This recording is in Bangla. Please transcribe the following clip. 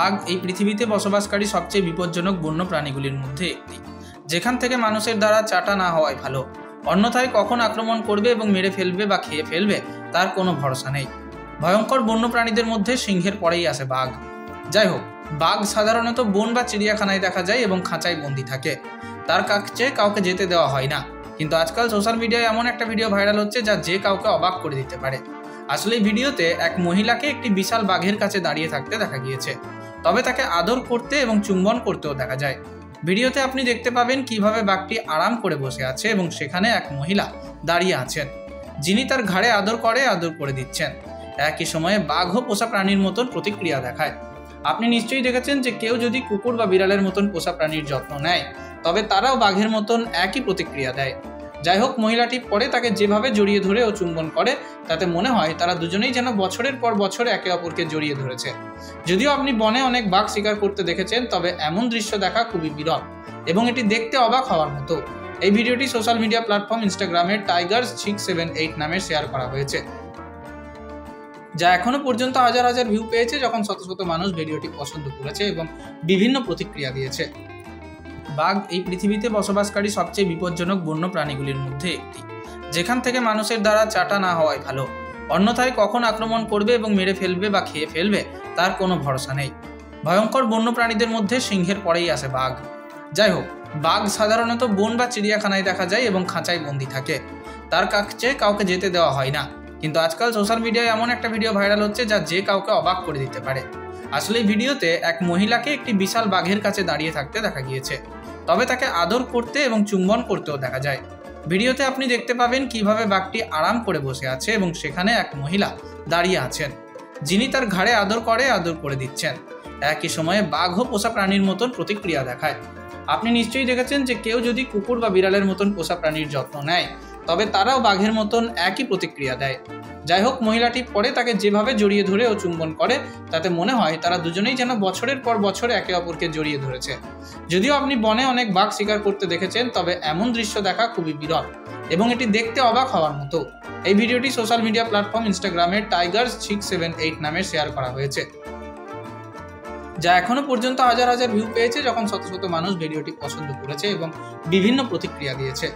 বাঘ এই পৃথিবীতে বসবাসকারী সবচেয়ে বিপজ্জনক বন্য প্রাণীগুলির মধ্যে একটি। যেখান থেকে মানুষের দ্বারা চাটা না হওয়াই ভালো। অন্যথায় কখন আক্রমণ করবে এবং মেরে ফেলবে বা খেয়ে ফেলবে, তার কোনো ভরসা নেই। ভয়ঙ্কর বন্য প্রাণীদের মধ্যে সিংহের পরেই আসে বাঘ। যাই হোক, বাঘ সাধারণত বন বা চিড়িয়াখানায় দেখা যায় এবং খাঁচায় বন্দি থাকে। তার কাছে কাউকে যেতে দেওয়া হয় না। কিন্তু আজকাল সোশ্যাল মিডিয়ায় এমন একটা ভিডিও ভাইরাল হচ্ছে যা যে কাউকে অবাক করে দিতে পারে। আসলে ভিডিওতে এক মহিলাকে একটি বিশাল বাঘের কাছে দাঁড়িয়ে থাকতে দেখা গিয়েছে। তবে তাকে আদর করতে এবং চুম্বন করতেও দেখা যায়। ভিডিওতে আপনি দেখতে পাবেন কীভাবে বাঘটি আরাম করে বসে আছে এবং সেখানে এক মহিলা দাঁড়িয়ে আছেন। যিনি তার ঘাড়ে আদর করে আদর করে দিচ্ছেন। একই সময়ে বাঘও পোষা প্রাণীর মতন প্রতিক্রিয়া দেখায়। আপনি নিশ্চয়ই দেখেছেন যে কেউ যদি কুকুর বা বিড়ালের মতন পোষা প্রাণীর যত্ন নেয়, তবে তারাও বাঘের মতন একই প্রতিক্রিয়া দেয়। যাই হোক মহিলাটি পরে তাকে যেভাবে জড়িয়ে ধরে ও চুম্বন করে, তাতে মনে হয় তারা দুজনেই যেন বছরের পর বছর একে অপরকে জড়িয়ে ধরেছে। যদিও আপনি বনে অনেক বাঘ শিকার করতে দেখেছেন, তবে এমন দৃশ্য দেখা খুবই বিরল এবং এটি দেখতে অবাক হওয়ার মতো। এই ভিডিওটি সোশ্যাল মিডিয়া প্ল্যাটফর্ম ইনস্টাগ্রামে টাইগার্স সিক্স সেভেন এইট নামে শেয়ার করা হয়েছে। যা এখনও পর্যন্ত হাজার হাজার ভিউ পেয়েছে যখন শত শত মানুষ ভিডিওটি পছন্দ করেছে এবং বিভিন্ন প্রতিক্রিয়া দিয়েছে। বাঘ এই পৃথিবীতে বসবাসকারী সবচেয়ে বিপজ্জনক বন্য প্রাণীগুলির মধ্যে একটি। যেখান থেকে মানুষের দ্বারা চাটা না হওয়াই ভালো। অন্যথায় কখন আক্রমণ করবে এবং মেরে ফেলবে বা খেয়ে ফেলবে, তার কোনো ভরসা নেই। ভয়ঙ্কর বন্য প্রাণীদের মধ্যে সিংহের পরেই আসে বাঘ। যাই হোক, বাঘ সাধারণত বন বা চিড়িয়াখানায় দেখা যায় এবং খাঁচায় বন্দি থাকে। তার কাছে কাউকে যেতে দেওয়া হয় না। কিন্তু আজকাল সোশ্যাল মিডিয়ায় এমন একটা ভিডিও ভাইরাল হচ্ছে যা যে কাউকে অবাক করে দিতে পারে। আসলে ভিডিওতে এক মহিলাকে একটি বিশাল বাঘের কাছে দাঁড়িয়ে থাকতে দেখা গিয়েছে। তবে তাকে আদর করতে এবং চুম্বন করতেও দেখা যায়। ভিডিওতে আপনি দেখতে পাবেন কীভাবে বাঘটি আরাম করে বসে আছে এবং সেখানে এক মহিলা দাঁড়িয়ে আছেন। যিনি তার ঘাড়ে আদর করে আদর করে দিচ্ছেন। একই সময়ে বাঘও পোষা প্রাণীর মতন প্রতিক্রিয়া দেখায়। আপনি নিশ্চয়ই দেখেছেন যে কেউ যদি কুকুর বা বিড়ালের মতন পোষা প্রাণীর যত্ন নেয় তবে তারাও বাঘের মতন একই প্রতিক্রিয়া দেয়। যাই হোক, মহিলাটি পরে তাকে যেভাবে জড়িয়ে ধরে ও চুম্বন করে, তাতে মনে হয় তারা দুজনেই যেন বছরের পর বছর একে অপরকে জড়িয়ে ধরেছে। যদিও আপনি বনে অনেক বাঘ শিকার করতে দেখেছেন, তবে এমন দৃশ্য দেখা খুবই বিরল এবং এটি দেখতে অবাক হওয়ার মতো। এই ভিডিওটি সোশ্যাল মিডিয়া প্ল্যাটফর্ম ইনস্টাগ্রামে টাইগার্স সিক্স সেভেন এইট নামে শেয়ার করা হয়েছে। যা এখনও পর্যন্ত হাজার হাজার ভিউ পেয়েছে যখন শত শত মানুষ ভিডিওটি পছন্দ করেছে এবং বিভিন্ন প্রতিক্রিয়া দিয়েছে।